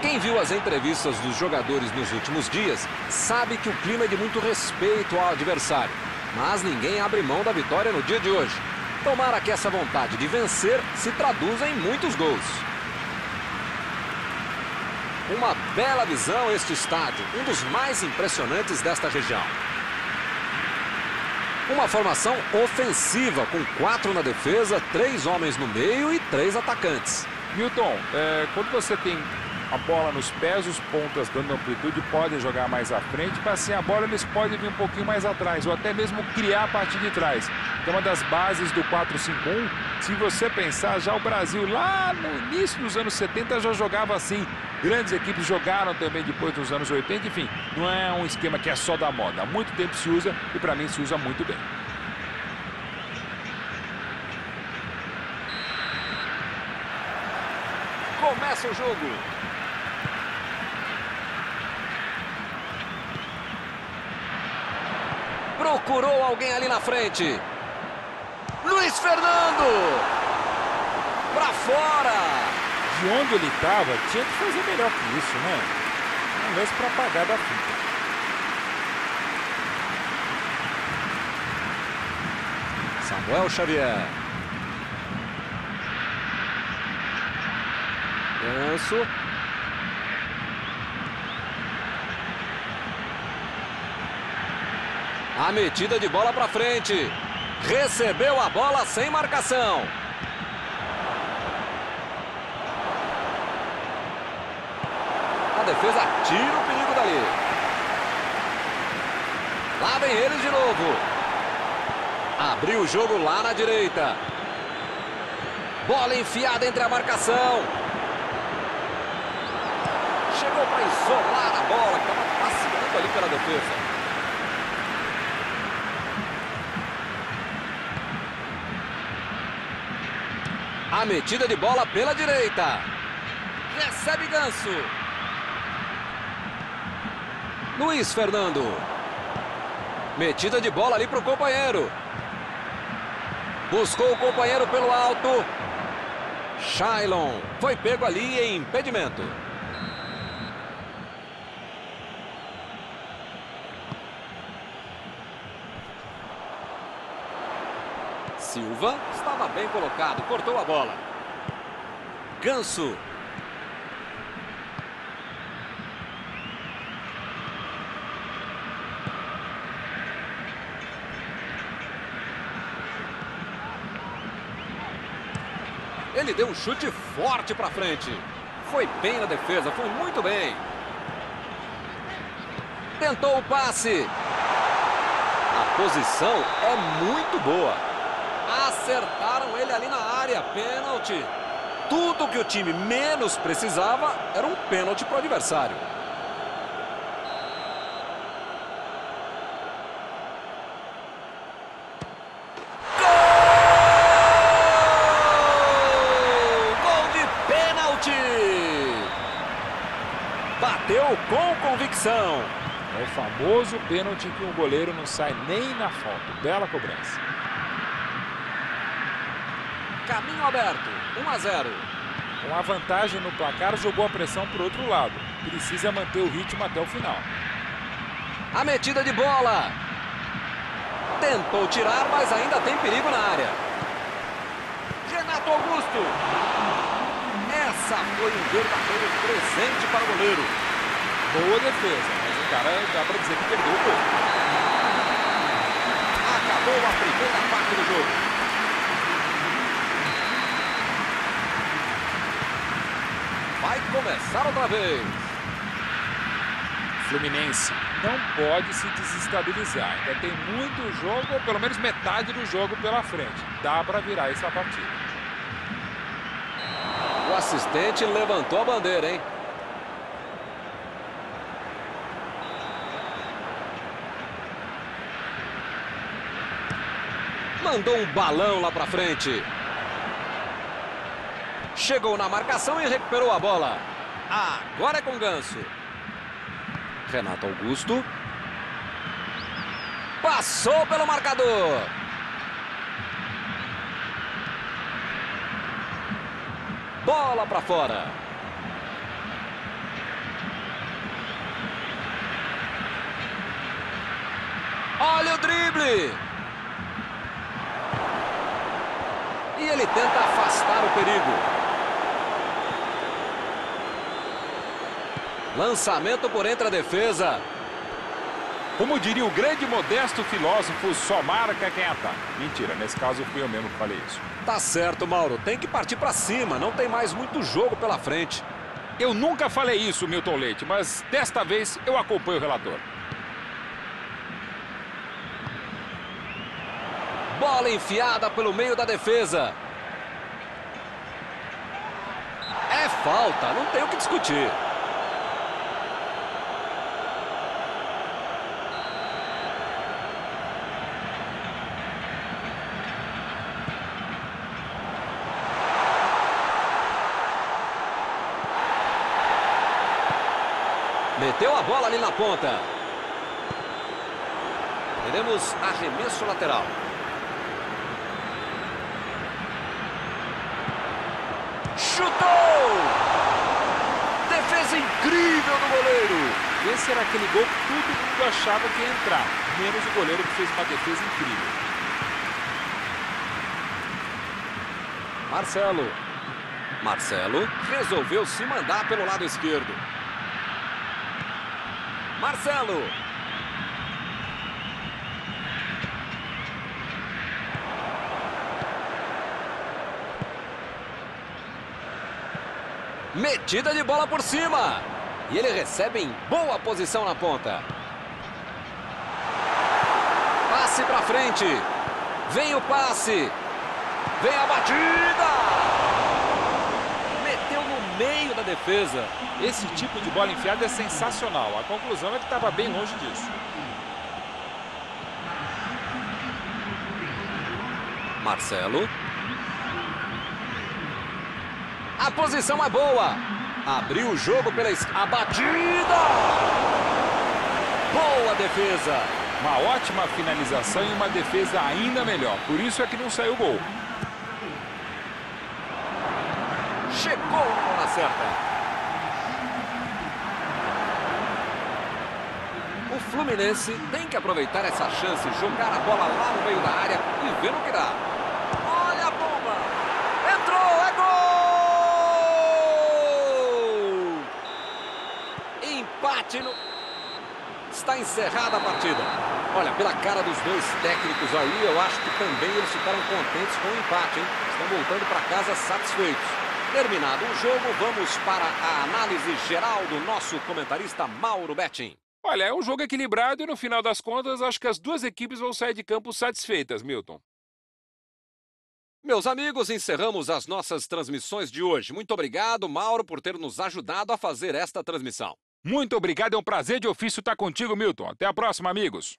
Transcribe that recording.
Quem viu as entrevistas dos jogadores nos últimos dias sabe que o clima é de muito respeito ao adversário. Mas ninguém abre mão da vitória no dia de hoje. Tomara que essa vontade de vencer se traduza em muitos gols. Uma bela visão este estádio, um dos mais impressionantes desta região. Uma formação ofensiva, com quatro na defesa, três homens no meio e três atacantes. Milton, é, quando você tem a bola nos pés, os pontas dando amplitude podem jogar mais à frente, mas sem a bola eles podem vir um pouquinho mais atrás, ou até mesmo criar a partir de trás. Então, uma das bases do 4-5-1, se você pensar, já o Brasil lá no início dos anos 70 já jogava assim. Grandes equipes jogaram também depois dos anos 80, enfim, não é um esquema que é só da moda. Há muito tempo se usa e para mim se usa muito bem. Começa o jogo. Procurou alguém ali na frente. Luiz Fernando. Pra fora. De onde ele estava, tinha que fazer melhor que isso, né? Um lance para apagar da fita. Samuel Xavier. Ganso. A metida de bola para frente. Recebeu a bola sem marcação. A defesa tira o perigo dali. Lá vem eles de novo. Abriu o jogo lá na direita. Bola enfiada entre a marcação. Chegou para isolar a bola, estava passeando ali pela defesa. A metida de bola pela direita. Recebe Ganso. Luiz Fernando. Metida de bola ali para o companheiro. Buscou o companheiro pelo alto. Shailon foi pego ali em impedimento. Silva estava bem colocado, cortou a bola. Ganso. Ele deu um chute forte para frente. Foi bem na defesa, foi muito bem. Tentou o passe. A posição é muito boa. Acertaram ele ali na área. Pênalti. Tudo que o time menos precisava era um pênalti para o adversário. Bateu com convicção. É o famoso pênalti que o goleiro não sai nem na foto. Bela cobrança. Caminho aberto. 1 a 0. Com a vantagem no placar, jogou a pressão para o outro lado. Precisa manter o ritmo até o final. A metida de bola. Tentou tirar, mas ainda tem perigo na área. Renato Augusto. Essa foi um verdadeiro presente para o goleiro. Boa defesa, mas o cara dá para dizer que perdeu o gol. Acabou a primeira parte do jogo. Vai começar outra vez. Fluminense não pode se desestabilizar. Ainda tem muito jogo, ou pelo menos metade do jogo pela frente. Dá para virar essa partida. O assistente levantou a bandeira, hein? Mandou um balão lá pra frente. Chegou na marcação e recuperou a bola. Agora é com Ganso. Renato Augusto. Passou pelo marcador. Bola para fora. Olha o drible. E ele tenta afastar o perigo. Lançamento por entre a defesa. Como diria o grande modesto filósofo, só marca quem ataca. Mentira, nesse caso fui eu mesmo que falei isso. Tá certo, Mauro. Tem que partir para cima. Não tem mais muito jogo pela frente. Eu nunca falei isso, Milton Leite, mas desta vez eu acompanho o relator. Bola enfiada pelo meio da defesa. É falta, não tem o que discutir. Meteu a bola ali na ponta. Teremos arremesso lateral. Chutou! Defesa incrível do goleiro. Esse era aquele gol que todo mundo achava que ia entrar, menos o goleiro que fez uma defesa incrível. Marcelo. Marcelo resolveu se mandar pelo lado esquerdo. Marcelo. Metida de bola por cima. E ele recebe em boa posição na ponta. Passe para frente. Vem o passe. Vem a batida. Da defesa. Esse tipo de bola enfiada é sensacional. A conclusão é que estava bem longe disso. Marcelo. A posição é boa. Abriu o jogo pela esquerda. A batida! Boa defesa. Uma ótima finalização e uma defesa ainda melhor. Por isso é que não saiu gol. Chegou na certa. O Fluminense tem que aproveitar essa chance, jogar a bola lá no meio da área e ver o que dá. Olha a bomba! Entrou, é gol! Empate no... Está encerrada a partida. Olha, pela cara dos dois técnicos aí, eu acho que também eles ficaram contentes com o empate, hein? Estão voltando para casa satisfeitos. Terminado o jogo, vamos para a análise geral do nosso comentarista Mauro Betting. Olha, é um jogo equilibrado e no final das contas acho que as duas equipes vão sair de campo satisfeitas, Milton. Meus amigos, encerramos as nossas transmissões de hoje. Muito obrigado, Mauro, por ter nos ajudado a fazer esta transmissão. Muito obrigado, é um prazer de ofício estar contigo, Milton. Até a próxima, amigos.